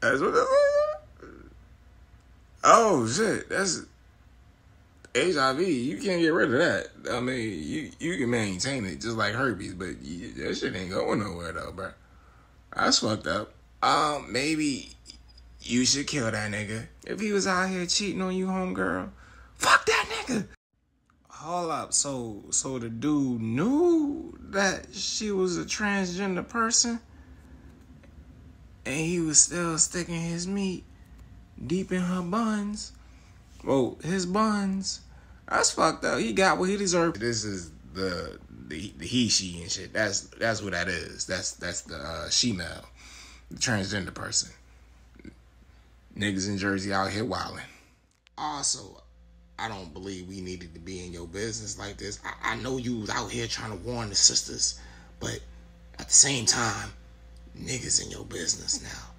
That's what that's Oh shit, that's HIV. You can't get rid of that. I mean, you you can maintain it just like herpes, but you, that shit ain't going nowhere though, bro. That's fucked up. Um, maybe you should kill that nigga if he was out here cheating on you, homegirl. Fuck that nigga. Hold up, so so the dude knew that she was a transgender person, and he was still sticking his meat deep in her buns. Well, his buns. That's fucked up. He got what he deserved. This is the the, the he she and shit. That's that's what that is. That's that's the uh, she male, the transgender person. Niggas in Jersey out here wilding. Also, I don't believe we needed to be in your business like this. I, I know you was out here trying to warn the sisters, but at the same time, niggas in your business now.